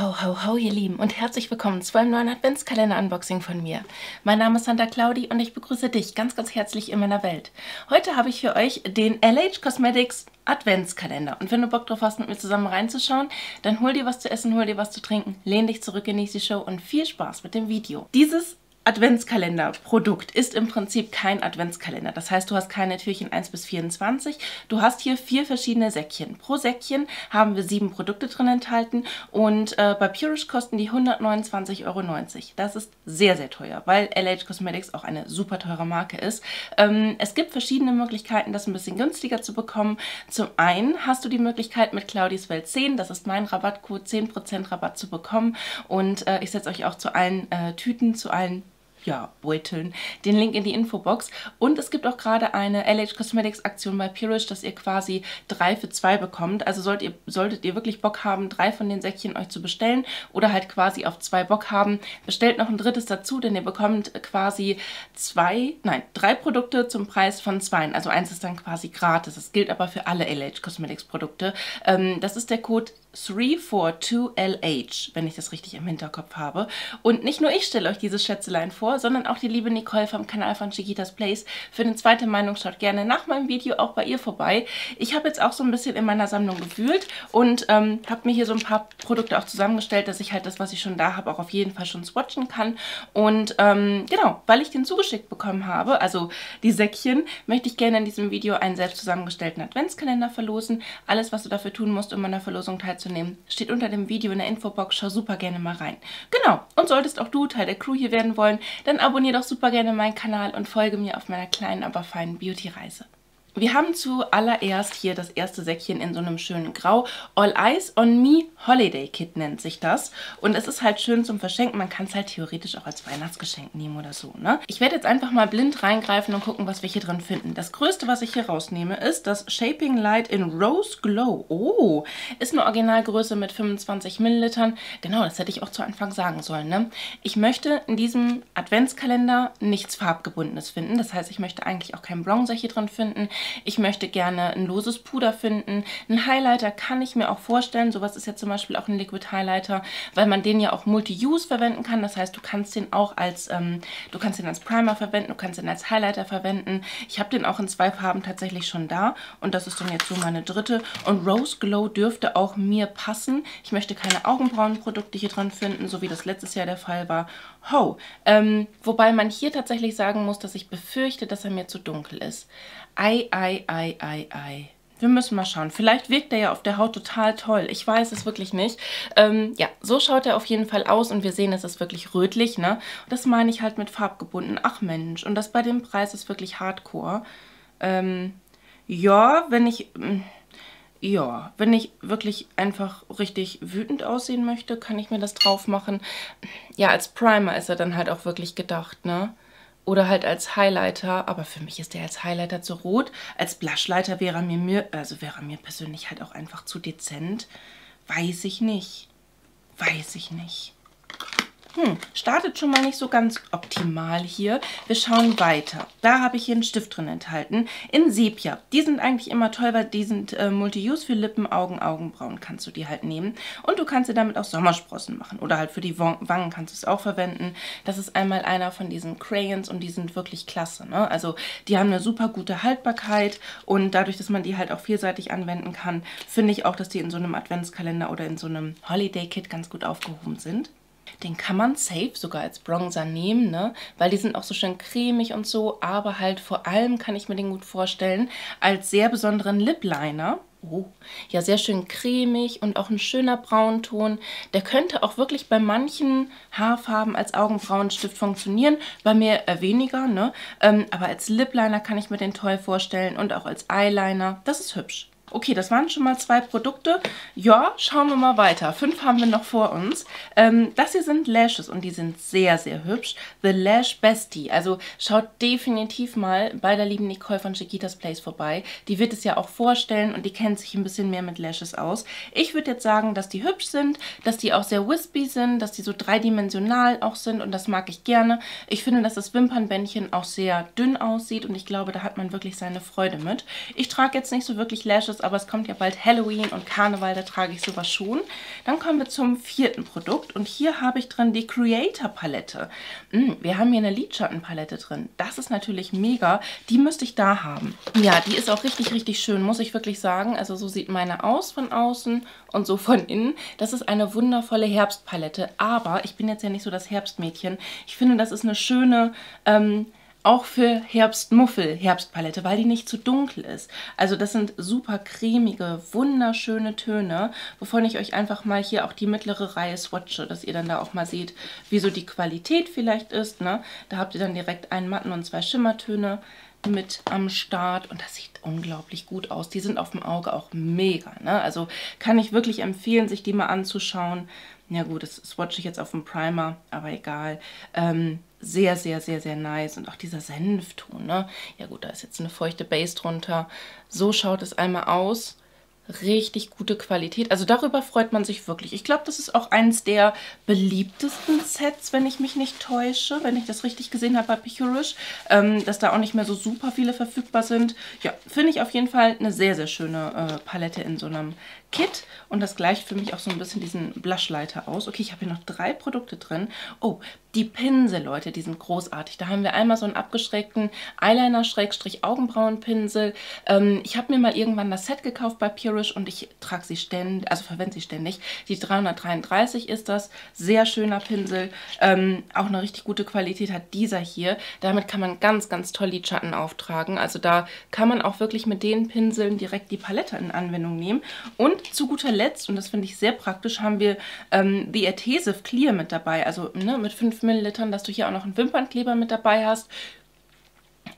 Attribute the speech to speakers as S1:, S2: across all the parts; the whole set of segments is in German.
S1: Ho, ho, ho, ihr Lieben und herzlich willkommen zu einem neuen Adventskalender-Unboxing von mir. Mein Name ist Santa Claudi und ich begrüße dich ganz, ganz herzlich in meiner Welt. Heute habe ich für euch den LH Cosmetics Adventskalender. Und wenn du Bock drauf hast, mit mir zusammen reinzuschauen, dann hol dir was zu essen, hol dir was zu trinken, lehn dich zurück, genieß die Show und viel Spaß mit dem Video. Dieses Adventskalender-Produkt ist im Prinzip kein Adventskalender. Das heißt, du hast keine Türchen 1 bis 24. Du hast hier vier verschiedene Säckchen. Pro Säckchen haben wir sieben Produkte drin enthalten und äh, bei Purish kosten die 129,90 Euro. Das ist sehr, sehr teuer, weil LH Cosmetics auch eine super teure Marke ist. Ähm, es gibt verschiedene Möglichkeiten, das ein bisschen günstiger zu bekommen. Zum einen hast du die Möglichkeit mit Claudis Welt 10, das ist mein Rabattcode, 10% Rabatt zu bekommen und äh, ich setze euch auch zu allen äh, Tüten, zu allen ja, Beuteln, den Link in die Infobox. Und es gibt auch gerade eine LH Cosmetics Aktion bei Purish, dass ihr quasi drei für zwei bekommt. Also sollt ihr, solltet ihr wirklich Bock haben, drei von den Säckchen euch zu bestellen oder halt quasi auf zwei Bock haben, bestellt noch ein drittes dazu, denn ihr bekommt quasi zwei, nein, drei Produkte zum Preis von zwei. Also eins ist dann quasi gratis. Das gilt aber für alle LH Cosmetics Produkte. Ähm, das ist der Code 342LH, wenn ich das richtig im Hinterkopf habe. Und nicht nur ich stelle euch diese Schätzelein vor, sondern auch die liebe Nicole vom Kanal von Chiquitas Place. Für eine zweite Meinung schaut gerne nach meinem Video auch bei ihr vorbei. Ich habe jetzt auch so ein bisschen in meiner Sammlung gewühlt und ähm, habe mir hier so ein paar Produkte auch zusammengestellt, dass ich halt das, was ich schon da habe, auch auf jeden Fall schon swatchen kann. Und ähm, genau, weil ich den zugeschickt bekommen habe, also die Säckchen, möchte ich gerne in diesem Video einen selbst zusammengestellten Adventskalender verlosen. Alles, was du dafür tun musst, um der Verlosung teilzunehmen, teilzunehmen, steht unter dem Video in der Infobox. Schau super gerne mal rein. Genau, und solltest auch du Teil der Crew hier werden wollen, dann abonniere doch super gerne meinen Kanal und folge mir auf meiner kleinen, aber feinen Beauty-Reise. Wir haben zuallererst hier das erste Säckchen in so einem schönen Grau. All Eyes on Me Holiday Kit nennt sich das. Und es ist halt schön zum Verschenken. Man kann es halt theoretisch auch als Weihnachtsgeschenk nehmen oder so. Ne? Ich werde jetzt einfach mal blind reingreifen und gucken, was wir hier drin finden. Das größte, was ich hier rausnehme, ist das Shaping Light in Rose Glow. Oh, ist eine Originalgröße mit 25 Millilitern. Genau, das hätte ich auch zu Anfang sagen sollen. Ne? Ich möchte in diesem Adventskalender nichts Farbgebundenes finden. Das heißt, ich möchte eigentlich auch keinen Bronzer hier drin finden. Ich möchte gerne ein loses Puder finden. Ein Highlighter kann ich mir auch vorstellen. Sowas ist ja zum Beispiel auch ein Liquid Highlighter, weil man den ja auch Multi-Use verwenden kann. Das heißt, du kannst den auch als, ähm, du kannst den als Primer verwenden, du kannst den als Highlighter verwenden. Ich habe den auch in zwei Farben tatsächlich schon da und das ist dann jetzt so meine dritte. Und Rose Glow dürfte auch mir passen. Ich möchte keine Augenbrauenprodukte hier dran finden, so wie das letztes Jahr der Fall war. Ho! Ähm, wobei man hier tatsächlich sagen muss, dass ich befürchte, dass er mir zu dunkel ist. Ei, ei, ei, ei, ei. Wir müssen mal schauen. Vielleicht wirkt er ja auf der Haut total toll. Ich weiß es wirklich nicht. Ähm, ja, so schaut er auf jeden Fall aus und wir sehen, es ist wirklich rötlich, ne? Das meine ich halt mit farbgebunden. Ach Mensch, und das bei dem Preis ist wirklich Hardcore. Ähm, ja, wenn ich... Mm, ja, wenn ich wirklich einfach richtig wütend aussehen möchte, kann ich mir das drauf machen. Ja, als Primer ist er dann halt auch wirklich gedacht, ne? Oder halt als Highlighter, aber für mich ist der als Highlighter zu rot. Als Blushlighter wäre mir, also wäre mir persönlich halt auch einfach zu dezent. Weiß ich nicht. Weiß ich nicht. Hm, startet schon mal nicht so ganz optimal hier. Wir schauen weiter. Da habe ich hier einen Stift drin enthalten. In Sepia. Die sind eigentlich immer toll, weil die sind äh, Multi-Use für Lippen, Augen, Augenbrauen kannst du die halt nehmen. Und du kannst dir damit auch Sommersprossen machen. Oder halt für die Wangen kannst du es auch verwenden. Das ist einmal einer von diesen Crayons und die sind wirklich klasse. Ne? Also die haben eine super gute Haltbarkeit und dadurch, dass man die halt auch vielseitig anwenden kann, finde ich auch, dass die in so einem Adventskalender oder in so einem Holiday-Kit ganz gut aufgehoben sind. Den kann man safe sogar als Bronzer nehmen, ne? Weil die sind auch so schön cremig und so. Aber halt vor allem kann ich mir den gut vorstellen als sehr besonderen Lip Liner. Oh, ja, sehr schön cremig und auch ein schöner Braunton. Der könnte auch wirklich bei manchen Haarfarben als Augenbrauenstift funktionieren. Bei mir weniger, ne? Ähm, aber als Lip Liner kann ich mir den toll vorstellen und auch als Eyeliner. Das ist hübsch. Okay, das waren schon mal zwei Produkte. Ja, schauen wir mal weiter. Fünf haben wir noch vor uns. Ähm, das hier sind Lashes und die sind sehr, sehr hübsch. The Lash Bestie. Also schaut definitiv mal bei der lieben Nicole von Chiquitas Place vorbei. Die wird es ja auch vorstellen und die kennt sich ein bisschen mehr mit Lashes aus. Ich würde jetzt sagen, dass die hübsch sind, dass die auch sehr wispy sind, dass die so dreidimensional auch sind und das mag ich gerne. Ich finde, dass das Wimpernbändchen auch sehr dünn aussieht und ich glaube, da hat man wirklich seine Freude mit. Ich trage jetzt nicht so wirklich Lashes ist, aber es kommt ja bald Halloween und Karneval, da trage ich sowas schon. Dann kommen wir zum vierten Produkt und hier habe ich drin die Creator Palette. Mm, wir haben hier eine Lidschattenpalette drin. Das ist natürlich mega. Die müsste ich da haben. Ja, die ist auch richtig, richtig schön, muss ich wirklich sagen. Also so sieht meine aus von außen und so von innen. Das ist eine wundervolle Herbstpalette, aber ich bin jetzt ja nicht so das Herbstmädchen. Ich finde, das ist eine schöne... Ähm, auch für Herbstmuffel Herbstpalette, weil die nicht zu dunkel ist. Also das sind super cremige, wunderschöne Töne, wovon ich euch einfach mal hier auch die mittlere Reihe swatche, dass ihr dann da auch mal seht, wie so die Qualität vielleicht ist. Ne? Da habt ihr dann direkt einen matten und zwei Schimmertöne mit am Start und das sieht unglaublich gut aus. Die sind auf dem Auge auch mega. Ne? Also kann ich wirklich empfehlen, sich die mal anzuschauen. Ja gut, das swatche ich jetzt auf dem Primer, aber egal. Ähm, sehr, sehr, sehr, sehr nice. Und auch dieser Senfton, ne? Ja gut, da ist jetzt eine feuchte Base drunter. So schaut es einmal aus richtig gute Qualität. Also darüber freut man sich wirklich. Ich glaube, das ist auch eines der beliebtesten Sets, wenn ich mich nicht täusche, wenn ich das richtig gesehen habe bei Pichurish, ähm, dass da auch nicht mehr so super viele verfügbar sind. Ja, finde ich auf jeden Fall eine sehr, sehr schöne äh, Palette in so einem Kit und das gleicht für mich auch so ein bisschen diesen Blushleiter aus. Okay, ich habe hier noch drei Produkte drin. Oh, die Pinsel, Leute, die sind großartig. Da haben wir einmal so einen abgeschrägten Eyeliner-Augenbrauenpinsel. Ähm, ich habe mir mal irgendwann das Set gekauft bei Purish und ich trage sie ständig, also verwende sie ständig. Die 333 ist das. Sehr schöner Pinsel. Ähm, auch eine richtig gute Qualität hat dieser hier. Damit kann man ganz, ganz toll Lidschatten auftragen. Also da kann man auch wirklich mit den Pinseln direkt die Palette in Anwendung nehmen. Und zu guter Letzt, und das finde ich sehr praktisch, haben wir ähm, The Adhesive Clear mit dabei. Also ne, mit 5 Millilitern, dass du hier auch noch einen Wimpernkleber mit dabei hast.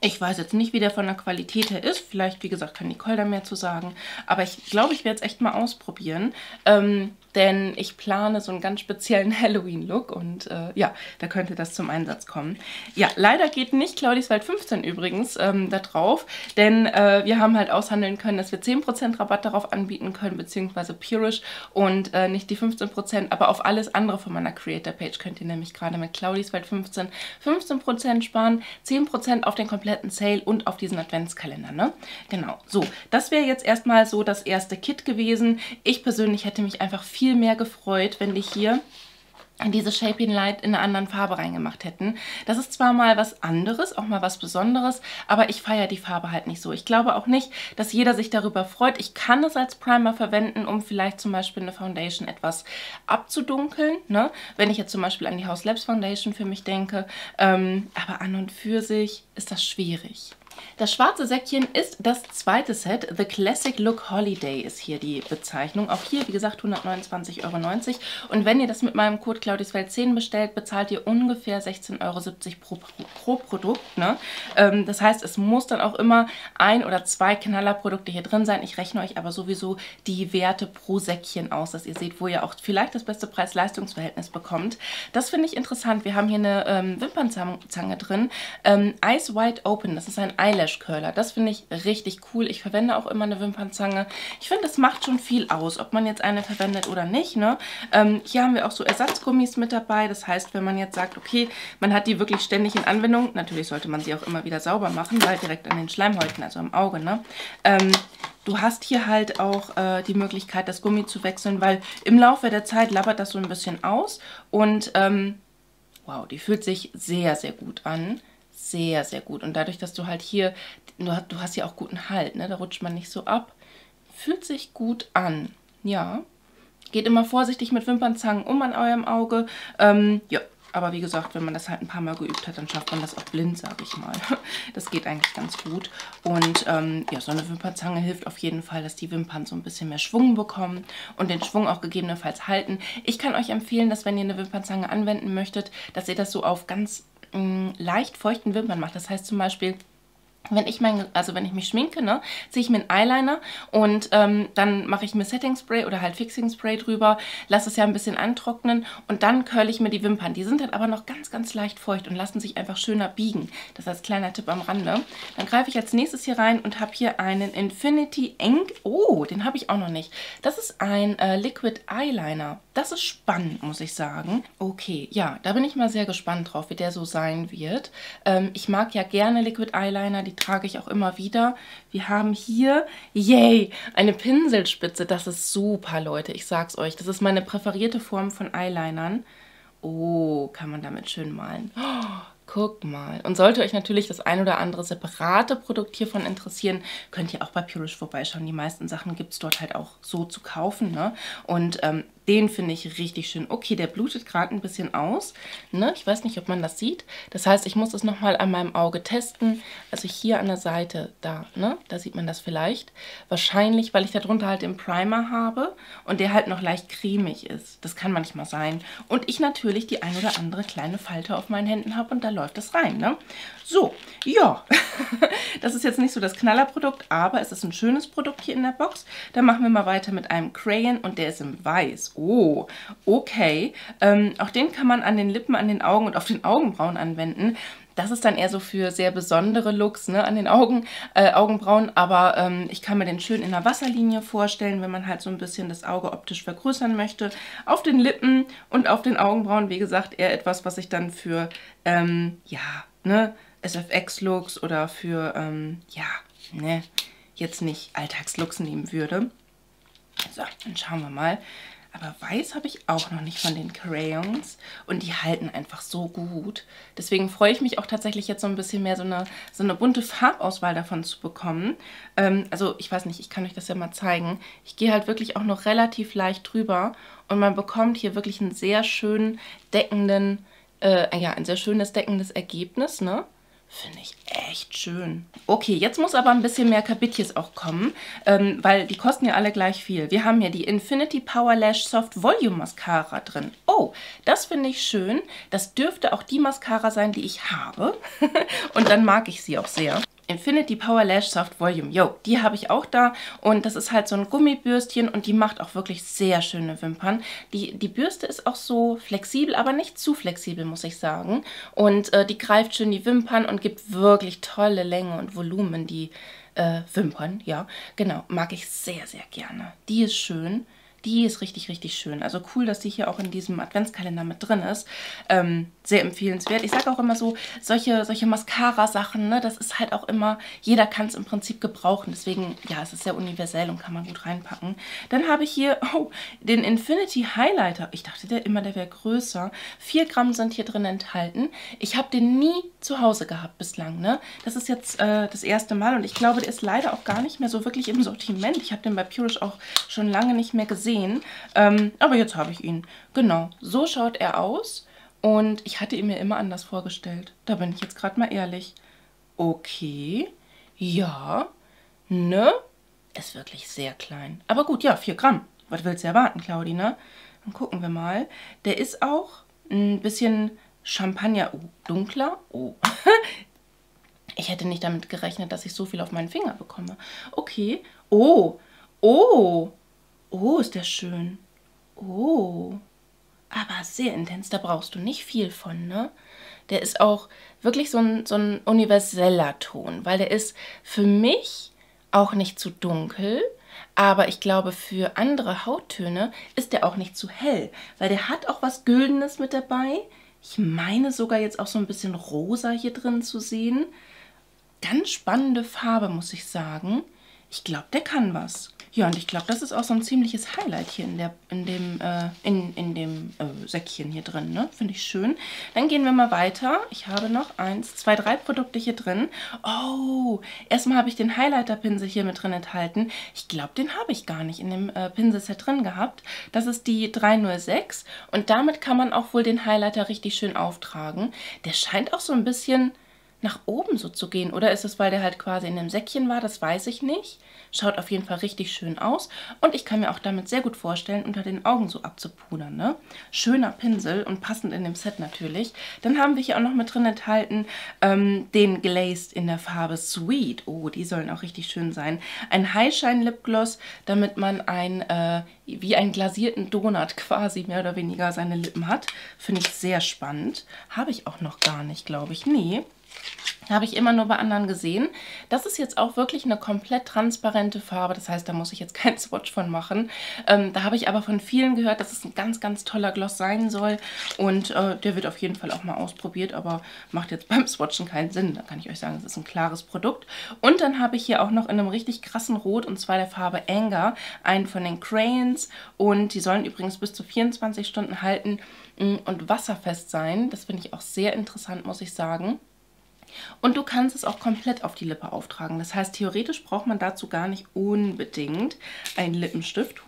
S1: Ich weiß jetzt nicht, wie der von der Qualität her ist. Vielleicht, wie gesagt, kann Nicole da mehr zu sagen. Aber ich glaube, ich werde es echt mal ausprobieren. Ähm, denn ich plane so einen ganz speziellen Halloween-Look und äh, ja, da könnte das zum Einsatz kommen. Ja, leider geht nicht Claudis Wald 15 übrigens ähm, da drauf, denn äh, wir haben halt aushandeln können, dass wir 10% Rabatt darauf anbieten können, beziehungsweise Purish und äh, nicht die 15%, aber auf alles andere von meiner Creator-Page könnt ihr nämlich gerade mit Claudis Wald 15 15% sparen, 10% auf den kompletten Sale und auf diesen Adventskalender, ne? Genau, so, das wäre jetzt erstmal so das erste Kit gewesen. Ich persönlich hätte mich einfach viel viel mehr gefreut, wenn die hier diese Shaping Light in einer anderen Farbe reingemacht hätten. Das ist zwar mal was anderes, auch mal was Besonderes, aber ich feiere die Farbe halt nicht so. Ich glaube auch nicht, dass jeder sich darüber freut. Ich kann es als Primer verwenden, um vielleicht zum Beispiel eine Foundation etwas abzudunkeln, ne? wenn ich jetzt zum Beispiel an die House Labs Foundation für mich denke. Ähm, aber an und für sich ist das schwierig. Das schwarze Säckchen ist das zweite Set. The Classic Look Holiday ist hier die Bezeichnung. Auch hier, wie gesagt, 129,90 Euro. Und wenn ihr das mit meinem Code ClaudisFeld10 bestellt, bezahlt ihr ungefähr 16,70 Euro pro, pro Produkt. Ne? Ähm, das heißt, es muss dann auch immer ein oder zwei Knallerprodukte hier drin sein. Ich rechne euch aber sowieso die Werte pro Säckchen aus, dass ihr seht, wo ihr auch vielleicht das beste Preis-Leistungs-Verhältnis bekommt. Das finde ich interessant. Wir haben hier eine ähm, Wimpernzange drin. Ähm, Eyes Wide Open, das ist ein Eyelash Curler. Das finde ich richtig cool. Ich verwende auch immer eine Wimpernzange. Ich finde, das macht schon viel aus, ob man jetzt eine verwendet oder nicht. Ne? Ähm, hier haben wir auch so Ersatzgummis mit dabei. Das heißt, wenn man jetzt sagt, okay, man hat die wirklich ständig in Anwendung, natürlich sollte man sie auch immer wieder sauber machen, weil direkt an den Schleimhäuten, also am Auge, ne? Ähm, Du hast hier halt auch äh, die Möglichkeit, das Gummi zu wechseln, weil im Laufe der Zeit labbert das so ein bisschen aus. Und ähm, wow, die fühlt sich sehr, sehr gut an sehr, sehr gut. Und dadurch, dass du halt hier, du, hast ja auch guten Halt, ne? da rutscht man nicht so ab. Fühlt sich gut an, ja. Geht immer vorsichtig mit Wimpernzangen um an eurem Auge. Ähm, ja, aber wie gesagt, wenn man das halt ein paar Mal geübt hat, dann schafft man das auch blind, sage ich mal. Das geht eigentlich ganz gut. Und ähm, ja, so eine Wimpernzange hilft auf jeden Fall, dass die Wimpern so ein bisschen mehr Schwung bekommen und den Schwung auch gegebenenfalls halten. Ich kann euch empfehlen, dass wenn ihr eine Wimpernzange anwenden möchtet, dass ihr das so auf ganz mh, leicht feuchten Wimpern macht. Das heißt zum Beispiel, wenn ich mein, also wenn ich mich schminke, ne, ziehe ich mir einen Eyeliner und ähm, dann mache ich mir Setting Spray oder halt Fixing Spray drüber, lasse es ja ein bisschen antrocknen und dann curl ich mir die Wimpern. Die sind dann aber noch ganz, ganz leicht feucht und lassen sich einfach schöner biegen. Das als kleiner Tipp am Rande. Dann greife ich als nächstes hier rein und habe hier einen Infinity Ink. Oh, den habe ich auch noch nicht. Das ist ein äh, Liquid Eyeliner. Das ist spannend, muss ich sagen. Okay, ja, da bin ich mal sehr gespannt drauf, wie der so sein wird. Ähm, ich mag ja gerne Liquid Eyeliner, die die trage ich auch immer wieder. Wir haben hier, yay, eine Pinselspitze. Das ist super, Leute, ich sag's euch. Das ist meine präferierte Form von Eyelinern. Oh, kann man damit schön malen. Oh, Guck mal. Und sollte euch natürlich das ein oder andere separate Produkt hiervon interessieren, könnt ihr auch bei Purish vorbeischauen. Die meisten Sachen gibt es dort halt auch so zu kaufen. Ne? Und ähm, den finde ich richtig schön. Okay, der blutet gerade ein bisschen aus. Ne? Ich weiß nicht, ob man das sieht. Das heißt, ich muss es nochmal an meinem Auge testen. Also hier an der Seite, da, ne? da sieht man das vielleicht. Wahrscheinlich, weil ich darunter halt den Primer habe und der halt noch leicht cremig ist. Das kann manchmal sein. Und ich natürlich die ein oder andere kleine Falte auf meinen Händen habe und da läuft es rein. Ne? So, ja, das ist jetzt nicht so das Knallerprodukt, aber es ist ein schönes Produkt hier in der Box. Dann machen wir mal weiter mit einem Crayon und der ist in weiß. Oh, okay. Ähm, auch den kann man an den Lippen, an den Augen und auf den Augenbrauen anwenden. Das ist dann eher so für sehr besondere Looks ne, an den Augen, äh, Augenbrauen, aber ähm, ich kann mir den schön in der Wasserlinie vorstellen, wenn man halt so ein bisschen das Auge optisch vergrößern möchte. Auf den Lippen und auf den Augenbrauen, wie gesagt, eher etwas, was ich dann für, ähm, ja, ne, SFX-Looks oder für, ähm, ja, ne, jetzt nicht Alltagslooks nehmen würde. So, dann schauen wir mal. Aber weiß habe ich auch noch nicht von den Crayons. Und die halten einfach so gut. Deswegen freue ich mich auch tatsächlich jetzt so ein bisschen mehr so eine, so eine bunte Farbauswahl davon zu bekommen. Ähm, also ich weiß nicht, ich kann euch das ja mal zeigen. Ich gehe halt wirklich auch noch relativ leicht drüber. Und man bekommt hier wirklich einen sehr schönen deckenden, äh, ja, ein sehr schönes deckendes Ergebnis, ne? Finde ich echt schön. Okay, jetzt muss aber ein bisschen mehr Kabitjes auch kommen, ähm, weil die kosten ja alle gleich viel. Wir haben hier die Infinity Power Lash Soft Volume Mascara drin. Oh, das finde ich schön. Das dürfte auch die Mascara sein, die ich habe. Und dann mag ich sie auch sehr. Infinity Power Lash Soft Volume. Yo, die habe ich auch da und das ist halt so ein Gummibürstchen und die macht auch wirklich sehr schöne Wimpern. Die, die Bürste ist auch so flexibel, aber nicht zu flexibel, muss ich sagen. Und äh, die greift schön die Wimpern und gibt wirklich tolle Länge und Volumen, die äh, Wimpern. Ja, genau, mag ich sehr, sehr gerne. Die ist schön. Die ist richtig, richtig schön. Also cool, dass die hier auch in diesem Adventskalender mit drin ist. Ähm, sehr empfehlenswert. Ich sage auch immer so, solche, solche Mascara-Sachen, ne, das ist halt auch immer, jeder kann es im Prinzip gebrauchen. Deswegen, ja, es ist sehr universell und kann man gut reinpacken. Dann habe ich hier, oh, den Infinity Highlighter. Ich dachte der immer, der wäre größer. 4 Gramm sind hier drin enthalten. Ich habe den nie zu Hause gehabt bislang, ne. Das ist jetzt äh, das erste Mal und ich glaube, der ist leider auch gar nicht mehr so wirklich im Sortiment. Ich habe den bei Purish auch schon lange nicht mehr gesehen gesehen. Ähm, aber jetzt habe ich ihn. Genau, so schaut er aus. Und ich hatte ihn mir immer anders vorgestellt. Da bin ich jetzt gerade mal ehrlich. Okay, ja, ne? Ist wirklich sehr klein. Aber gut, ja, 4 Gramm. Was willst du erwarten, Claudi, ne? Dann gucken wir mal. Der ist auch ein bisschen Champagner. Oh, dunkler. Oh. ich hätte nicht damit gerechnet, dass ich so viel auf meinen Finger bekomme. Okay. Oh. Oh. Oh, ist der schön. Oh. Aber sehr intens, da brauchst du nicht viel von, ne? Der ist auch wirklich so ein, so ein universeller Ton, weil der ist für mich auch nicht zu dunkel, aber ich glaube, für andere Hauttöne ist der auch nicht zu hell, weil der hat auch was Güldenes mit dabei. Ich meine sogar jetzt auch so ein bisschen rosa hier drin zu sehen. Ganz spannende Farbe, muss ich sagen. Ich glaube, der kann was. Ja, und ich glaube, das ist auch so ein ziemliches Highlight hier in, der, in dem, äh, in, in dem äh, Säckchen hier drin. Ne? Finde ich schön. Dann gehen wir mal weiter. Ich habe noch eins, zwei, drei Produkte hier drin. Oh, erstmal habe ich den Highlighter-Pinsel hier mit drin enthalten. Ich glaube, den habe ich gar nicht in dem äh, Pinselset drin gehabt. Das ist die 306 und damit kann man auch wohl den Highlighter richtig schön auftragen. Der scheint auch so ein bisschen nach oben so zu gehen. Oder ist es, weil der halt quasi in dem Säckchen war? Das weiß ich nicht. Schaut auf jeden Fall richtig schön aus. Und ich kann mir auch damit sehr gut vorstellen, unter den Augen so abzupudern. Ne? Schöner Pinsel und passend in dem Set natürlich. Dann haben wir hier auch noch mit drin enthalten ähm, den Glazed in der Farbe Sweet. Oh, die sollen auch richtig schön sein. Ein Highshine Lipgloss, damit man ein, äh, wie einen glasierten Donut quasi mehr oder weniger seine Lippen hat. Finde ich sehr spannend. Habe ich auch noch gar nicht, glaube ich. Nee. Habe ich immer nur bei anderen gesehen. Das ist jetzt auch wirklich eine komplett transparente Farbe. Das heißt, da muss ich jetzt keinen Swatch von machen. Ähm, da habe ich aber von vielen gehört, dass es ein ganz, ganz toller Gloss sein soll. Und äh, der wird auf jeden Fall auch mal ausprobiert, aber macht jetzt beim Swatchen keinen Sinn. Da kann ich euch sagen, es ist ein klares Produkt. Und dann habe ich hier auch noch in einem richtig krassen Rot, und zwar der Farbe Anger, einen von den Crayons. Und die sollen übrigens bis zu 24 Stunden halten mm, und wasserfest sein. Das finde ich auch sehr interessant, muss ich sagen. Und du kannst es auch komplett auf die Lippe auftragen. Das heißt, theoretisch braucht man dazu gar nicht unbedingt ein Lippenstift.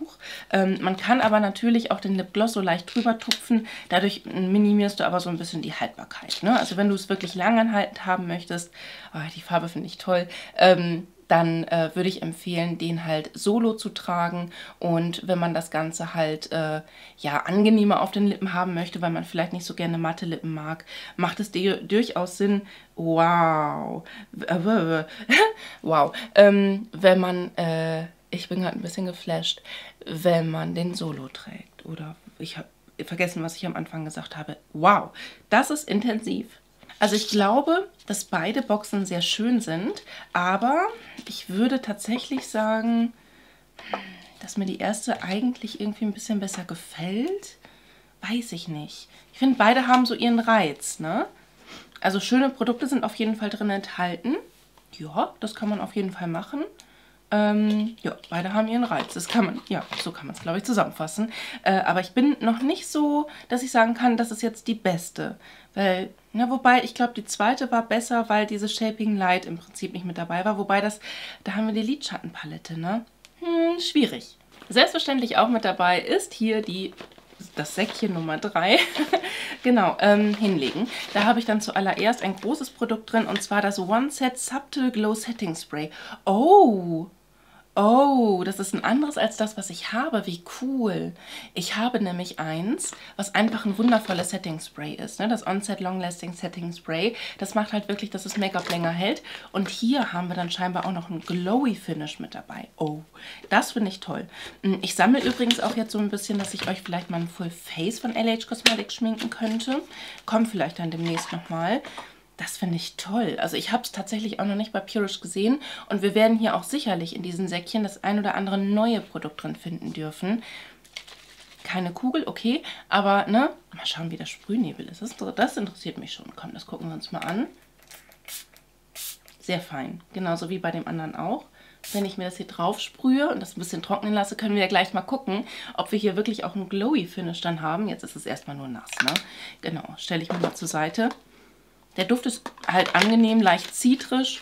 S1: Ähm, man kann aber natürlich auch den Lipgloss so leicht drüber tupfen. Dadurch minimierst du aber so ein bisschen die Haltbarkeit. Ne? Also wenn du es wirklich langanhaltend haben möchtest, oh, die Farbe finde ich toll, ähm, dann äh, würde ich empfehlen, den halt solo zu tragen. Und wenn man das Ganze halt äh, ja angenehmer auf den Lippen haben möchte, weil man vielleicht nicht so gerne matte Lippen mag, macht es durchaus Sinn, wow, wow, ähm, wenn man, äh, ich bin gerade ein bisschen geflasht, wenn man den solo trägt. Oder ich habe vergessen, was ich am Anfang gesagt habe. Wow, das ist intensiv. Also ich glaube, dass beide Boxen sehr schön sind, aber ich würde tatsächlich sagen, dass mir die erste eigentlich irgendwie ein bisschen besser gefällt. Weiß ich nicht. Ich finde, beide haben so ihren Reiz, ne? Also schöne Produkte sind auf jeden Fall drin enthalten. Ja, das kann man auf jeden Fall machen. Ähm, ja, beide haben ihren Reiz. Das kann man, ja, so kann man es, glaube ich, zusammenfassen. Äh, aber ich bin noch nicht so, dass ich sagen kann, das ist jetzt die beste. Weil, na, wobei, ich glaube, die zweite war besser, weil diese Shaping Light im Prinzip nicht mit dabei war. Wobei das, da haben wir die Lidschattenpalette, ne? Hm, schwierig. Selbstverständlich auch mit dabei ist hier die das Säckchen Nummer 3, genau, ähm, hinlegen. Da habe ich dann zuallererst ein großes Produkt drin und zwar das One Set Subtle Glow Setting Spray. Oh, Oh, das ist ein anderes als das, was ich habe. Wie cool. Ich habe nämlich eins, was einfach ein wundervolles Setting Spray ist. Ne? Das Onset Long Lasting Setting Spray. Das macht halt wirklich, dass das Make-up länger hält. Und hier haben wir dann scheinbar auch noch ein Glowy Finish mit dabei. Oh, das finde ich toll. Hm, ich sammle übrigens auch jetzt so ein bisschen, dass ich euch vielleicht mal ein Full Face von LH Cosmetics schminken könnte. Kommt vielleicht dann demnächst nochmal. Das finde ich toll. Also ich habe es tatsächlich auch noch nicht bei Purish gesehen und wir werden hier auch sicherlich in diesen Säckchen das ein oder andere neue Produkt drin finden dürfen. Keine Kugel, okay, aber ne, mal schauen, wie der Sprühnebel ist. Das, das interessiert mich schon. Komm, das gucken wir uns mal an. Sehr fein, genauso wie bei dem anderen auch. Wenn ich mir das hier drauf sprühe und das ein bisschen trocknen lasse, können wir ja gleich mal gucken, ob wir hier wirklich auch einen Glowy Finish dann haben. Jetzt ist es erstmal nur nass, ne? Genau, stelle ich mir mal zur Seite. Der Duft ist halt angenehm, leicht zitrisch.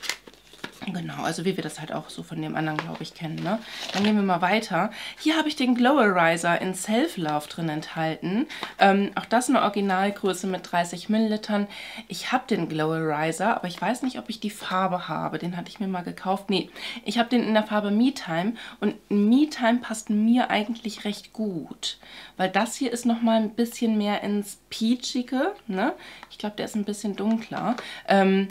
S1: Genau, also wie wir das halt auch so von dem anderen, glaube ich, kennen. Ne? Dann gehen wir mal weiter. Hier habe ich den Glowerizer in Self Love drin enthalten. Ähm, auch das eine Originalgröße mit 30 Millilitern. Ich habe den Glowerizer, aber ich weiß nicht, ob ich die Farbe habe. Den hatte ich mir mal gekauft. Nee, ich habe den in der Farbe Me Time und Me Time passt mir eigentlich recht gut. Weil das hier ist nochmal ein bisschen mehr ins Peachige. Ne? Ich glaube, der ist ein bisschen dunkler. Ähm,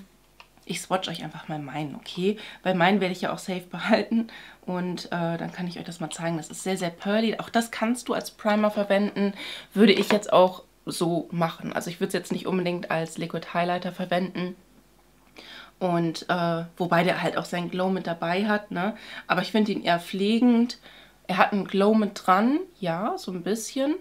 S1: ich swatch euch einfach mal meinen, okay? Weil meinen werde ich ja auch safe behalten und äh, dann kann ich euch das mal zeigen. Das ist sehr, sehr pearly. Auch das kannst du als Primer verwenden. Würde ich jetzt auch so machen. Also ich würde es jetzt nicht unbedingt als Liquid Highlighter verwenden. Und äh, wobei der halt auch seinen Glow mit dabei hat, ne? Aber ich finde ihn eher pflegend. Er hat einen Glow mit dran, ja, so ein bisschen.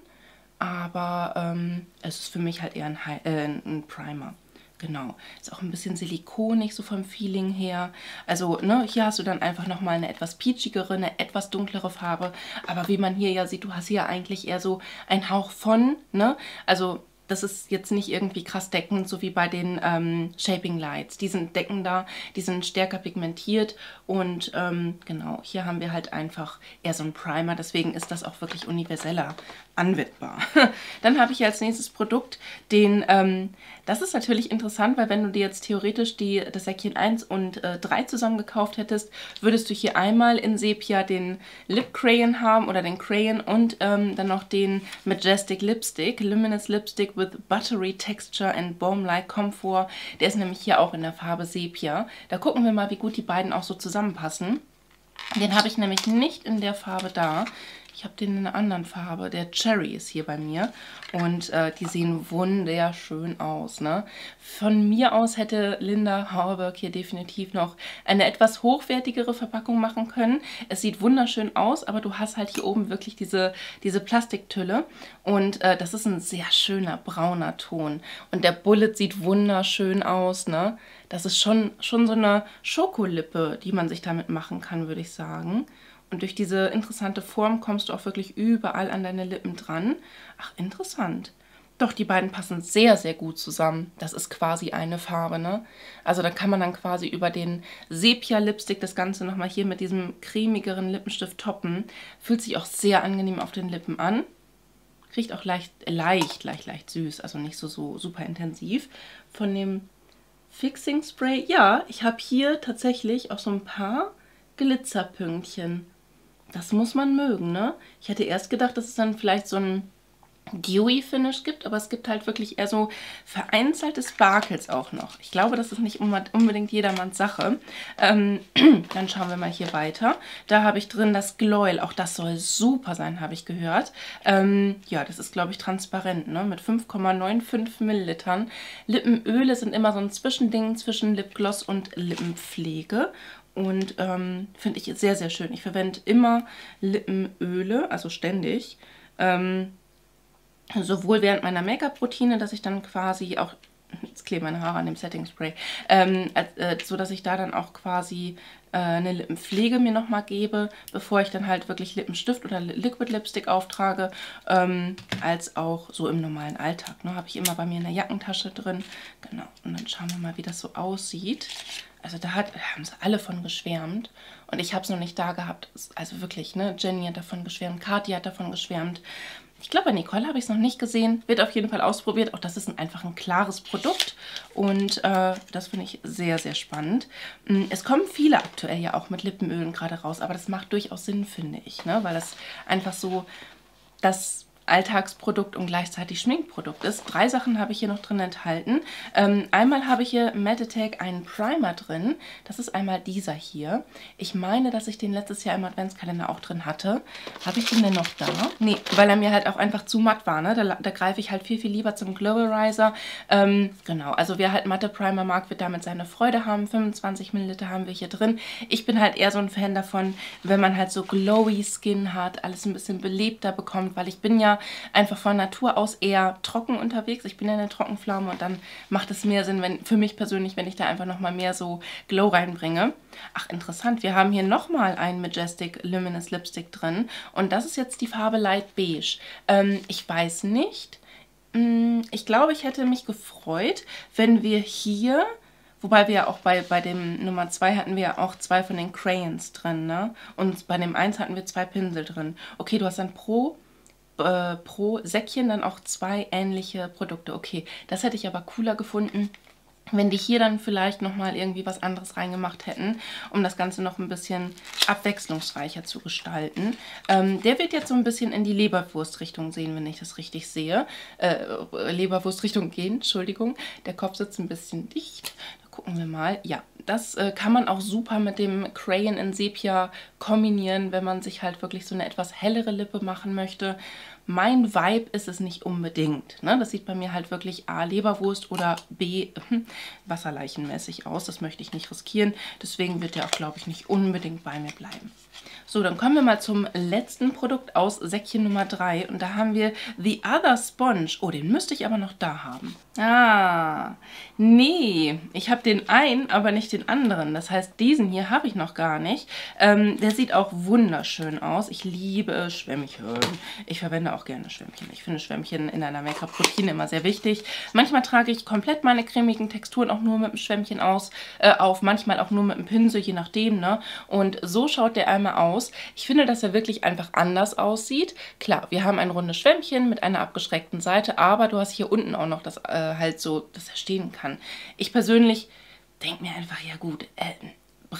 S1: Aber ähm, es ist für mich halt eher ein, äh, ein Primer. Genau, ist auch ein bisschen silikonig so vom Feeling her. Also ne, hier hast du dann einfach nochmal eine etwas peachigere, eine etwas dunklere Farbe. Aber wie man hier ja sieht, du hast hier eigentlich eher so einen Hauch von, ne? Also das ist jetzt nicht irgendwie krass deckend, so wie bei den ähm, Shaping Lights. Die sind deckender, die sind stärker pigmentiert und ähm, genau, hier haben wir halt einfach eher so einen Primer. Deswegen ist das auch wirklich universeller anwendbar. Dann habe ich als nächstes Produkt den, ähm, das ist natürlich interessant, weil wenn du dir jetzt theoretisch die, das Säckchen 1 und äh, 3 zusammen gekauft hättest, würdest du hier einmal in Sepia den Lip Crayon haben oder den Crayon und ähm, dann noch den Majestic Lipstick, Luminous Lipstick with Buttery Texture and Balm-like Comfort. Der ist nämlich hier auch in der Farbe Sepia. Da gucken wir mal, wie gut die beiden auch so zusammenpassen. Den habe ich nämlich nicht in der Farbe da. Ich habe den in einer anderen Farbe. Der Cherry ist hier bei mir. Und äh, die sehen wunderschön aus. Ne? Von mir aus hätte Linda Hauerberg hier definitiv noch eine etwas hochwertigere Verpackung machen können. Es sieht wunderschön aus, aber du hast halt hier oben wirklich diese, diese Plastiktülle. Und äh, das ist ein sehr schöner brauner Ton. Und der Bullet sieht wunderschön aus. Ne? Das ist schon, schon so eine Schokolippe, die man sich damit machen kann, würde ich sagen. Und durch diese interessante Form kommst du auch wirklich überall an deine Lippen dran. Ach, interessant. Doch, die beiden passen sehr, sehr gut zusammen. Das ist quasi eine Farbe, ne? Also da kann man dann quasi über den Sepia-Lipstick das Ganze nochmal hier mit diesem cremigeren Lippenstift toppen. Fühlt sich auch sehr angenehm auf den Lippen an. Riecht auch leicht, leicht, leicht, leicht süß, also nicht so, so super intensiv. Von dem Fixing Spray, ja, ich habe hier tatsächlich auch so ein paar Glitzerpünktchen. Das muss man mögen, ne? Ich hätte erst gedacht, dass es dann vielleicht so ein Dewy-Finish gibt, aber es gibt halt wirklich eher so vereinzelte Sparkles auch noch. Ich glaube, das ist nicht unbedingt jedermanns Sache. Ähm, dann schauen wir mal hier weiter. Da habe ich drin das Gloil. Auch das soll super sein, habe ich gehört. Ähm, ja, das ist, glaube ich, transparent, ne? Mit 5,95 Millilitern. Lippenöle sind immer so ein Zwischending zwischen Lipgloss und Lippenpflege. Und ähm, finde ich sehr, sehr schön. Ich verwende immer Lippenöle, also ständig. Ähm, sowohl während meiner Make-up-Routine, dass ich dann quasi auch, jetzt kleben meine Haare an dem Setting Spray, ähm, äh, so dass ich da dann auch quasi äh, eine Lippenpflege mir nochmal gebe, bevor ich dann halt wirklich Lippenstift oder Liquid Lipstick auftrage, ähm, als auch so im normalen Alltag. Ne? Habe ich immer bei mir in der Jackentasche drin. Genau, und dann schauen wir mal, wie das so aussieht. Also da hat, haben sie alle von geschwärmt. Und ich habe es noch nicht da gehabt. Also wirklich, ne? Jenny hat davon geschwärmt, Kathi hat davon geschwärmt. Ich glaube, bei Nicole habe ich es noch nicht gesehen. Wird auf jeden Fall ausprobiert. Auch das ist ein, einfach ein klares Produkt. Und äh, das finde ich sehr, sehr spannend. Mm, es kommen viele aktuell ja auch mit Lippenölen gerade raus. Aber das macht durchaus Sinn, finde ich. Ne? Weil das einfach so das Alltagsprodukt und gleichzeitig Schminkprodukt ist. Drei Sachen habe ich hier noch drin enthalten. Ähm, einmal habe ich hier Meditech einen Primer drin. Das ist einmal dieser hier. Ich meine, dass ich den letztes Jahr im Adventskalender auch drin hatte. Habe ich den denn noch da? Nee, weil er mir halt auch einfach zu matt war. Ne? Da, da greife ich halt viel, viel lieber zum Globalizer. Ähm, genau, also wer halt matte Primer mag, wird damit seine Freude haben. 25 Milliliter haben wir hier drin. Ich bin halt eher so ein Fan davon, wenn man halt so glowy Skin hat, alles ein bisschen belebter bekommt, weil ich bin ja einfach von Natur aus eher trocken unterwegs. Ich bin ja eine Trockenpflaume und dann macht es mehr Sinn, wenn für mich persönlich, wenn ich da einfach nochmal mehr so Glow reinbringe. Ach, interessant. Wir haben hier nochmal einen Majestic Luminous Lipstick drin und das ist jetzt die Farbe Light Beige. Ähm, ich weiß nicht. Mm, ich glaube, ich hätte mich gefreut, wenn wir hier Wobei wir ja auch bei, bei dem Nummer 2 hatten wir ja auch zwei von den Crayons drin, ne? Und bei dem 1 hatten wir zwei Pinsel drin. Okay, du hast dann pro äh, pro Säckchen dann auch zwei ähnliche Produkte. Okay, das hätte ich aber cooler gefunden, wenn die hier dann vielleicht nochmal irgendwie was anderes reingemacht hätten, um das Ganze noch ein bisschen abwechslungsreicher zu gestalten. Ähm, der wird jetzt so ein bisschen in die Leberwurstrichtung sehen, wenn ich das richtig sehe. Äh, Leberwurstrichtung gehen, Entschuldigung. Der Kopf sitzt ein bisschen dicht. Da gucken wir mal. Ja, das äh, kann man auch super mit dem Crayon in Sepia kombinieren, wenn man sich halt wirklich so eine etwas hellere Lippe machen möchte. Mein Vibe ist es nicht unbedingt. Ne? Das sieht bei mir halt wirklich A, Leberwurst oder B, wasserleichenmäßig aus. Das möchte ich nicht riskieren. Deswegen wird der auch, glaube ich, nicht unbedingt bei mir bleiben. So, dann kommen wir mal zum letzten Produkt aus Säckchen Nummer 3. Und da haben wir The Other Sponge. Oh, den müsste ich aber noch da haben. Ah, nee, ich habe den einen, aber nicht den anderen. Das heißt, diesen hier habe ich noch gar nicht. Ähm, der sieht auch wunderschön aus. Ich liebe Schwämmchen. Ich verwende auch gerne Schwämmchen. Ich finde Schwämmchen in einer Make-up-Routine immer sehr wichtig. Manchmal trage ich komplett meine cremigen Texturen auch nur mit dem Schwämmchen aus, äh, auf. Manchmal auch nur mit dem Pinsel, je nachdem. Ne? Und so schaut der einmal aus. Ich finde, dass er wirklich einfach anders aussieht. Klar, wir haben ein rundes Schwämmchen mit einer abgeschreckten Seite, aber du hast hier unten auch noch das... Äh, halt so, dass er stehen kann. Ich persönlich denke mir einfach, ja gut, äh,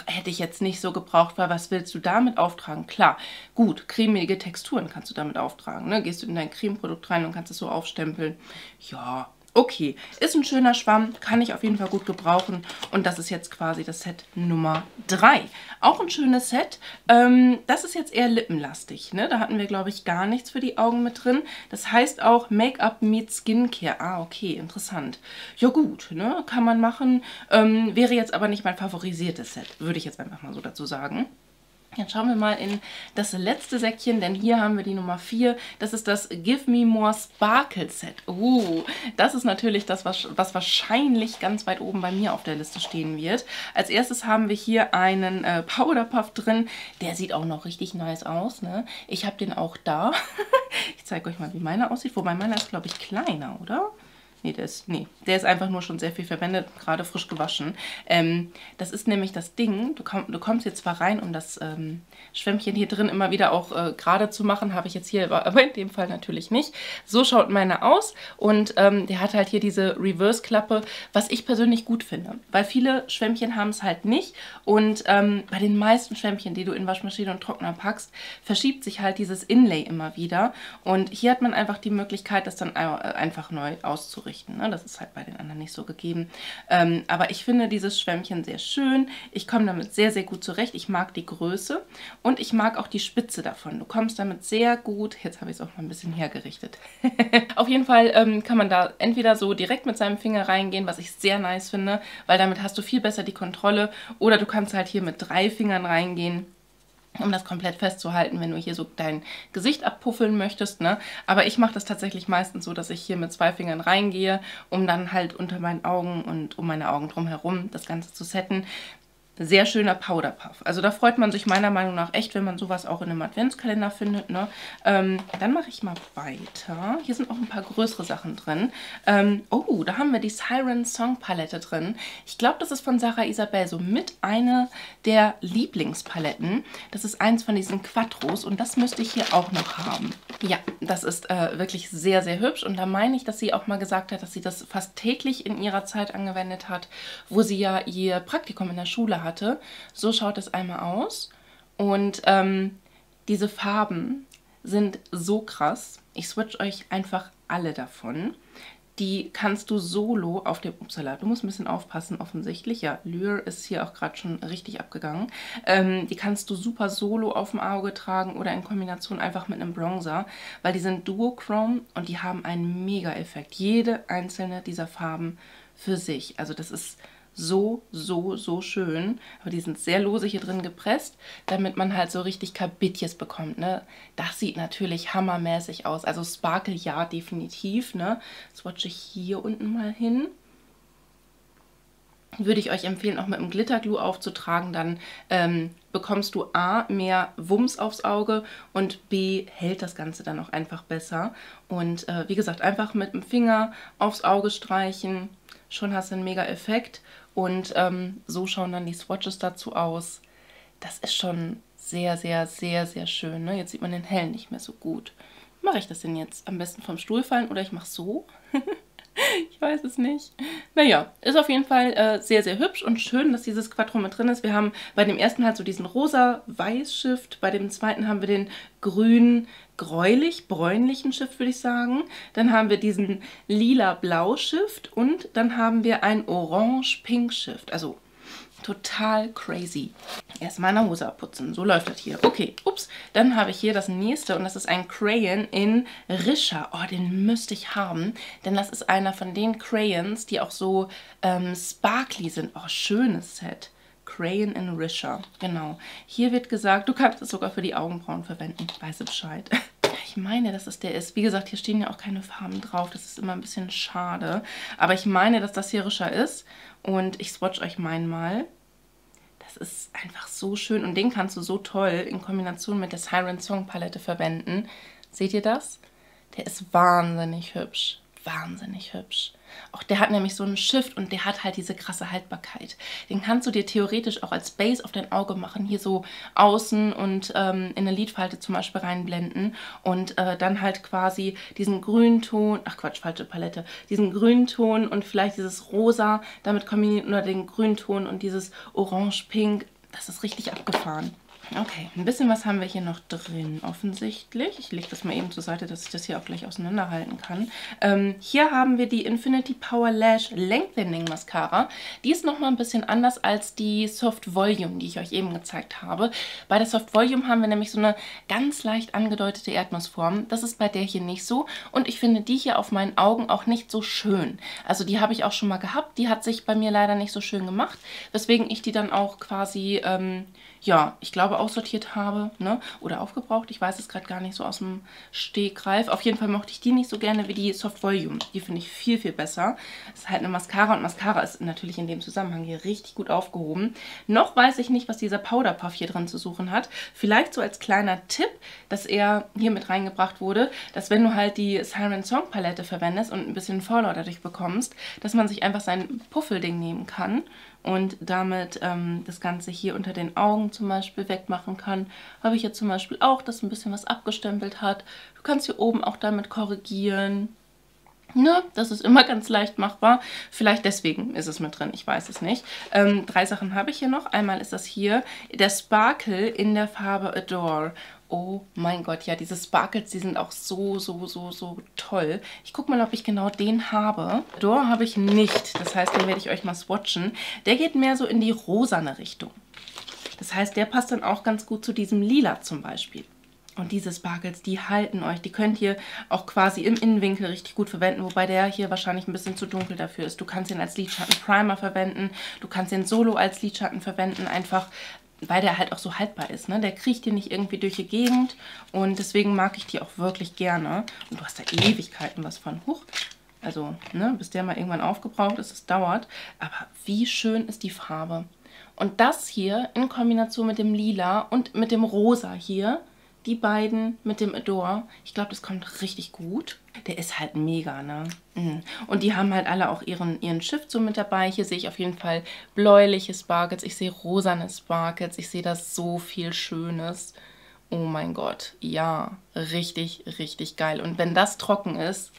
S1: hätte ich jetzt nicht so gebraucht, weil was willst du damit auftragen? Klar, gut, cremige Texturen kannst du damit auftragen. Ne? Gehst du in dein Cremeprodukt rein und kannst es so aufstempeln. Ja, okay, ist ein schöner Schwamm, kann ich auf jeden Fall gut gebrauchen. Und das ist jetzt quasi das Set Nummer 3. Auch ein schönes Set. Ähm, das ist jetzt eher lippenlastig. Ne? Da hatten wir, glaube ich, gar nichts für die Augen mit drin. Das heißt auch Make-up meets Skincare. Ah, okay, interessant. Ja gut, ne? kann man machen. Ähm, wäre jetzt aber nicht mein favorisiertes Set, würde ich jetzt einfach mal so dazu sagen. Jetzt schauen wir mal in das letzte Säckchen, denn hier haben wir die Nummer 4. Das ist das Give Me More Sparkle Set. Uh, das ist natürlich das, was, was wahrscheinlich ganz weit oben bei mir auf der Liste stehen wird. Als erstes haben wir hier einen äh, Powder Puff drin. Der sieht auch noch richtig nice aus. Ne? Ich habe den auch da. ich zeige euch mal, wie meiner aussieht. Wobei meiner ist, glaube ich, kleiner, oder? Nee, der ist, nee, der ist einfach nur schon sehr viel verwendet, gerade frisch gewaschen. Ähm, das ist nämlich das Ding, du, komm, du kommst jetzt zwar rein, um das ähm, Schwämmchen hier drin immer wieder auch äh, gerade zu machen, habe ich jetzt hier, aber in dem Fall natürlich nicht. So schaut meine aus und ähm, der hat halt hier diese Reverse-Klappe, was ich persönlich gut finde, weil viele Schwämmchen haben es halt nicht und ähm, bei den meisten Schwämmchen, die du in Waschmaschine und Trockner packst, verschiebt sich halt dieses Inlay immer wieder und hier hat man einfach die Möglichkeit, das dann äh, einfach neu auszurichten. Ne? Das ist halt bei den anderen nicht so gegeben. Ähm, aber ich finde dieses Schwämmchen sehr schön. Ich komme damit sehr, sehr gut zurecht. Ich mag die Größe und ich mag auch die Spitze davon. Du kommst damit sehr gut, jetzt habe ich es auch mal ein bisschen hergerichtet. Auf jeden Fall ähm, kann man da entweder so direkt mit seinem Finger reingehen, was ich sehr nice finde, weil damit hast du viel besser die Kontrolle. Oder du kannst halt hier mit drei Fingern reingehen um das komplett festzuhalten, wenn du hier so dein Gesicht abpuffeln möchtest. Ne? Aber ich mache das tatsächlich meistens so, dass ich hier mit zwei Fingern reingehe, um dann halt unter meinen Augen und um meine Augen drumherum das Ganze zu setten sehr schöner Powderpuff. Also da freut man sich meiner Meinung nach echt, wenn man sowas auch in einem Adventskalender findet. Ne? Ähm, dann mache ich mal weiter. Hier sind auch ein paar größere Sachen drin. Ähm, oh, da haben wir die Siren Song Palette drin. Ich glaube, das ist von Sarah Isabel so mit einer der Lieblingspaletten. Das ist eins von diesen Quattros und das müsste ich hier auch noch haben. Ja, das ist äh, wirklich sehr, sehr hübsch und da meine ich, dass sie auch mal gesagt hat, dass sie das fast täglich in ihrer Zeit angewendet hat, wo sie ja ihr Praktikum in der Schule hatte. So schaut es einmal aus und ähm, diese Farben sind so krass. Ich switch euch einfach alle davon die kannst du solo auf dem... Upsala, du musst ein bisschen aufpassen offensichtlich. Ja, Lure ist hier auch gerade schon richtig abgegangen. Ähm, die kannst du super solo auf dem Auge tragen oder in Kombination einfach mit einem Bronzer, weil die sind Duochrome und die haben einen Mega-Effekt. Jede einzelne dieser Farben für sich. Also das ist so, so, so schön. Aber die sind sehr lose hier drin gepresst, damit man halt so richtig Kabitjes bekommt. Ne? Das sieht natürlich hammermäßig aus. Also Sparkle ja, definitiv. Ne? Swatche ich hier unten mal hin. Würde ich euch empfehlen, auch mit einem Glitterglue aufzutragen. Dann ähm, bekommst du A, mehr Wumms aufs Auge und B, hält das Ganze dann auch einfach besser. Und äh, wie gesagt, einfach mit dem Finger aufs Auge streichen. Schon hast du einen mega Effekt. Und ähm, so schauen dann die Swatches dazu aus. Das ist schon sehr, sehr, sehr, sehr schön. Ne? Jetzt sieht man den hellen nicht mehr so gut. Mache ich das denn jetzt? Am besten vom Stuhl fallen oder ich mache so? ich weiß es nicht. Naja, ist auf jeden Fall äh, sehr, sehr hübsch und schön, dass dieses Quattro mit drin ist. Wir haben bei dem ersten halt so diesen rosa-weiß-Shift, bei dem zweiten haben wir den grün gräulich, bräunlichen Shift, würde ich sagen. Dann haben wir diesen lila-blau Shift und dann haben wir ein orange-pink Shift. Also total crazy. Erst meine Hose abputzen. So läuft das hier. Okay, ups. Dann habe ich hier das nächste und das ist ein Crayon in Risha. Oh, den müsste ich haben, denn das ist einer von den Crayons, die auch so ähm, sparkly sind. Oh, schönes Set. Crayon in Risha. Genau. Hier wird gesagt, du kannst es sogar für die Augenbrauen verwenden. Weiß Bescheid. Ich meine, dass es der ist. Wie gesagt, hier stehen ja auch keine Farben drauf. Das ist immer ein bisschen schade. Aber ich meine, dass das hier Risha ist. Und ich swatch euch meinen mal. Das ist einfach so schön. Und den kannst du so toll in Kombination mit der Siren Song Palette verwenden. Seht ihr das? Der ist wahnsinnig hübsch wahnsinnig hübsch. Auch der hat nämlich so einen Shift und der hat halt diese krasse Haltbarkeit. Den kannst du dir theoretisch auch als Base auf dein Auge machen, hier so außen und ähm, in eine Lidfalte zum Beispiel reinblenden und äh, dann halt quasi diesen Grünton, ach Quatsch, falsche Palette, diesen Grünton und vielleicht dieses Rosa damit kombinieren oder den Grünton und dieses Orange-Pink. Das ist richtig abgefahren. Okay, ein bisschen was haben wir hier noch drin, offensichtlich. Ich lege das mal eben zur Seite, dass ich das hier auch gleich auseinanderhalten kann. Ähm, hier haben wir die Infinity Power Lash Lengthening Mascara. Die ist nochmal ein bisschen anders als die Soft Volume, die ich euch eben gezeigt habe. Bei der Soft Volume haben wir nämlich so eine ganz leicht angedeutete Erdnussform. Das ist bei der hier nicht so. Und ich finde die hier auf meinen Augen auch nicht so schön. Also die habe ich auch schon mal gehabt. Die hat sich bei mir leider nicht so schön gemacht, weswegen ich die dann auch quasi... Ähm, ja, ich glaube aussortiert habe ne? oder aufgebraucht. Ich weiß es gerade gar nicht so aus dem Stegreif. Auf jeden Fall mochte ich die nicht so gerne wie die Soft Volume. Die finde ich viel, viel besser. Das ist halt eine Mascara und Mascara ist natürlich in dem Zusammenhang hier richtig gut aufgehoben. Noch weiß ich nicht, was dieser Powder Puff hier drin zu suchen hat. Vielleicht so als kleiner Tipp, dass er hier mit reingebracht wurde, dass wenn du halt die Siren Song Palette verwendest und ein bisschen Fallout dadurch bekommst, dass man sich einfach sein Puffelding nehmen kann und damit ähm, das Ganze hier unter den Augen zum Beispiel wegmachen kann. Habe ich jetzt zum Beispiel auch, dass ein bisschen was abgestempelt hat. Du kannst hier oben auch damit korrigieren. Ne, das ist immer ganz leicht machbar. Vielleicht deswegen ist es mit drin, ich weiß es nicht. Ähm, drei Sachen habe ich hier noch. Einmal ist das hier der Sparkle in der Farbe Adore. Oh mein Gott, ja, diese Sparkles, die sind auch so, so, so, so toll. Ich gucke mal, ob ich genau den habe. Adore habe ich nicht, das heißt, den werde ich euch mal swatchen. Der geht mehr so in die rosane Richtung. Das heißt, der passt dann auch ganz gut zu diesem Lila zum Beispiel. Und diese Sparkles, die halten euch. Die könnt ihr auch quasi im Innenwinkel richtig gut verwenden, wobei der hier wahrscheinlich ein bisschen zu dunkel dafür ist. Du kannst ihn als Lidschatten-Primer verwenden, du kannst den solo als Lidschatten verwenden, einfach weil der halt auch so haltbar ist. Ne? Der kriecht dir nicht irgendwie durch die Gegend und deswegen mag ich die auch wirklich gerne. Und du hast da Ewigkeiten was von. Huch. Also, ne, bis der mal irgendwann aufgebraucht ist, es dauert. Aber wie schön ist die Farbe. Und das hier in Kombination mit dem Lila und mit dem Rosa hier, die beiden mit dem Adore, ich glaube, das kommt richtig gut. Der ist halt mega, ne? Mhm. Und die haben halt alle auch ihren, ihren Shift so mit dabei. Hier sehe ich auf jeden Fall bläuliche Sparkles, ich sehe rosane Sparkles, ich sehe das so viel Schönes. Oh mein Gott, ja, richtig, richtig geil. Und wenn das trocken ist,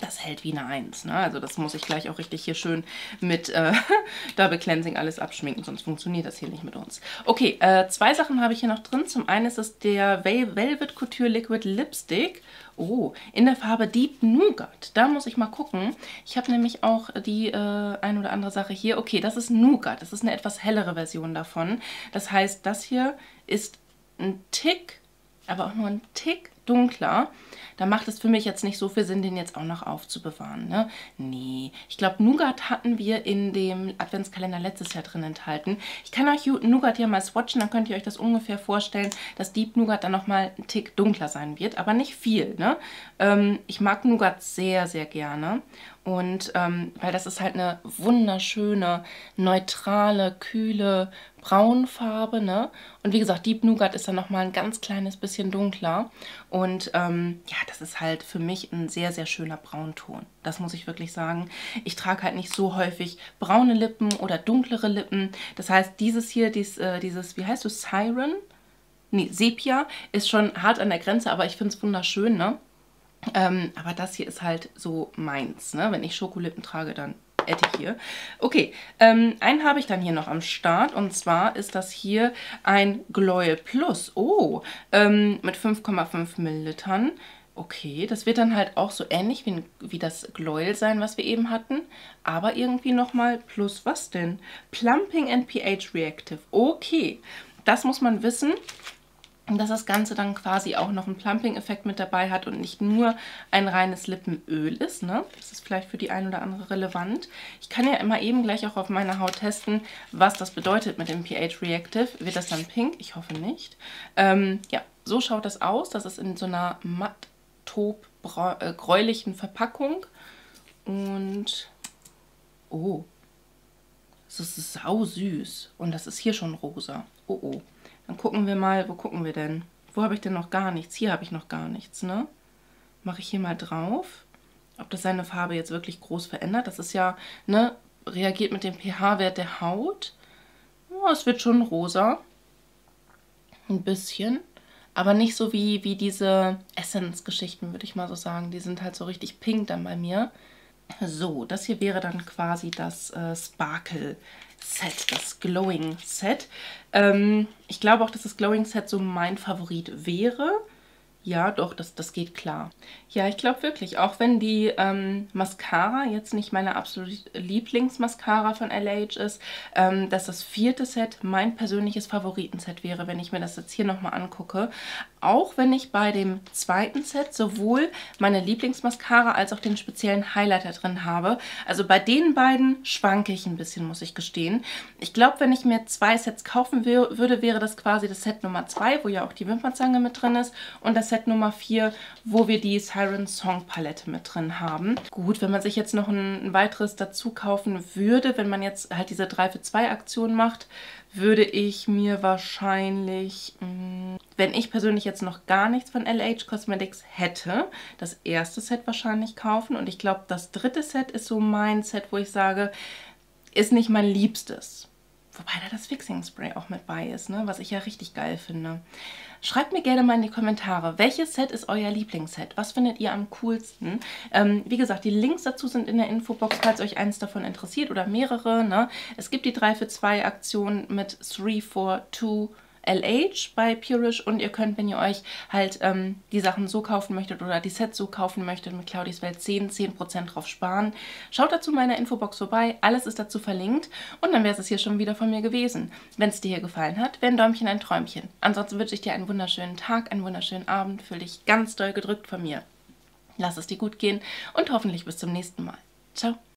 S1: das hält wie eine Eins. Ne? Also das muss ich gleich auch richtig hier schön mit äh, Double Cleansing alles abschminken, sonst funktioniert das hier nicht mit uns. Okay, äh, zwei Sachen habe ich hier noch drin. Zum einen ist es der Velvet Couture Liquid Lipstick. Oh, in der Farbe Deep Nougat. Da muss ich mal gucken. Ich habe nämlich auch die äh, ein oder andere Sache hier. Okay, das ist Nougat. Das ist eine etwas hellere Version davon. Das heißt, das hier ist ein Tick, aber auch nur ein Tick dunkler da macht es für mich jetzt nicht so viel Sinn, den jetzt auch noch aufzubewahren. Ne? Nee, ich glaube, Nougat hatten wir in dem Adventskalender letztes Jahr drin enthalten. Ich kann euch Nougat ja mal swatchen, dann könnt ihr euch das ungefähr vorstellen, dass Deep Nougat dann nochmal ein Tick dunkler sein wird, aber nicht viel. Ne? Ähm, ich mag Nougat sehr, sehr gerne und ähm, weil das ist halt eine wunderschöne, neutrale, kühle Braunfarbe, ne? Und wie gesagt, Deep Nougat ist dann nochmal ein ganz kleines bisschen dunkler. Ähm, ja, das ist halt für mich ein sehr, sehr schöner Braunton. Das muss ich wirklich sagen. Ich trage halt nicht so häufig braune Lippen oder dunklere Lippen. Das heißt, dieses hier, dies, äh, dieses, wie heißt du, Siren? Nee, Sepia ist schon hart an der Grenze, aber ich finde es wunderschön, ne? Ähm, aber das hier ist halt so meins. Ne? Wenn ich Schokolippen trage, dann Essig hier. Okay, ähm, einen habe ich dann hier noch am Start und zwar ist das hier ein Gloil Plus. Oh, ähm, mit 5,5 Millilitern. Okay, das wird dann halt auch so ähnlich wie, wie das Gloil sein, was wir eben hatten. Aber irgendwie nochmal plus was denn? Plumping and pH Reactive. Okay, das muss man wissen dass das Ganze dann quasi auch noch einen Plumping-Effekt mit dabei hat und nicht nur ein reines Lippenöl ist. Ne? Das ist vielleicht für die ein oder andere relevant. Ich kann ja immer eben gleich auch auf meiner Haut testen, was das bedeutet mit dem pH Reactive. Wird das dann pink? Ich hoffe nicht. Ähm, ja, so schaut das aus. Das ist in so einer matt taub äh, gräulichen Verpackung. Und, oh, das ist sau süß. Und das ist hier schon rosa. Oh, oh. Dann gucken wir mal, wo gucken wir denn? Wo habe ich denn noch gar nichts? Hier habe ich noch gar nichts, ne? Mache ich hier mal drauf. Ob das seine Farbe jetzt wirklich groß verändert. Das ist ja, ne, reagiert mit dem pH-Wert der Haut. Oh, es wird schon rosa. Ein bisschen. Aber nicht so wie, wie diese Essence-Geschichten, würde ich mal so sagen. Die sind halt so richtig pink dann bei mir. So, das hier wäre dann quasi das äh, Sparkle Set, das Glowing Set. Ähm, ich glaube auch, dass das Glowing Set so mein Favorit wäre. Ja, doch, das, das geht klar. Ja, ich glaube wirklich, auch wenn die ähm, Mascara jetzt nicht meine absolute Lieblingsmascara von LH ist, ähm, dass das vierte Set mein persönliches Favoritenset wäre, wenn ich mir das jetzt hier nochmal angucke. Auch wenn ich bei dem zweiten Set sowohl meine Lieblingsmascara als auch den speziellen Highlighter drin habe. Also bei den beiden schwanke ich ein bisschen, muss ich gestehen. Ich glaube, wenn ich mir zwei Sets kaufen würde, wäre das quasi das Set Nummer 2, wo ja auch die Wimpernzange mit drin ist und das Set Nummer 4, wo wir die Siren Song Palette mit drin haben. Gut, wenn man sich jetzt noch ein, weiteres dazu kaufen würde, wenn man jetzt halt diese 3 für 2 Aktion macht, würde ich mir wahrscheinlich, mm, wenn ich persönlich jetzt noch gar nichts von LH Cosmetics hätte, das erste Set wahrscheinlich kaufen. Und ich glaube, das dritte Set ist so mein Set, wo ich sage, ist nicht mein liebstes. Wobei da das Fixing Spray auch mit bei ist, ne? was ich ja richtig geil finde. Schreibt mir gerne mal in die Kommentare, welches Set ist euer Lieblingsset? Was findet ihr am coolsten? Ähm, wie gesagt, die Links dazu sind in der Infobox, falls euch eins davon interessiert oder mehrere. Ne? Es gibt die 3 für 2 Aktion mit 3 for 2 LH bei Purish und ihr könnt, wenn ihr euch halt ähm, die Sachen so kaufen möchtet oder die Sets so kaufen möchtet mit Claudis Welt 10, 10% drauf sparen. Schaut dazu in meiner Infobox vorbei, alles ist dazu verlinkt und dann wäre es hier schon wieder von mir gewesen. Wenn es dir hier gefallen hat, wäre ein Däumchen ein Träumchen. Ansonsten wünsche ich dir einen wunderschönen Tag, einen wunderschönen Abend, fühl dich ganz doll gedrückt von mir. Lass es dir gut gehen und hoffentlich bis zum nächsten Mal. Ciao!